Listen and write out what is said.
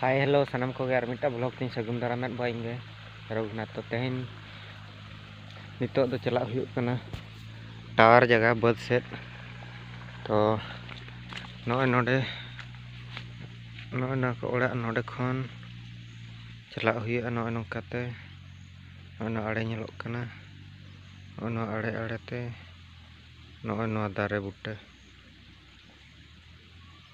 Hai hello sanam ko gear mita vlog tin sagum dara met ba inge to tehin ya, nitok to chalak huyuk kana tower jaga bad set. To no node. No na ko ora node khon chalak huyuk ano anong kate. Ano are nyelok kana ano are are te. No ano dare butte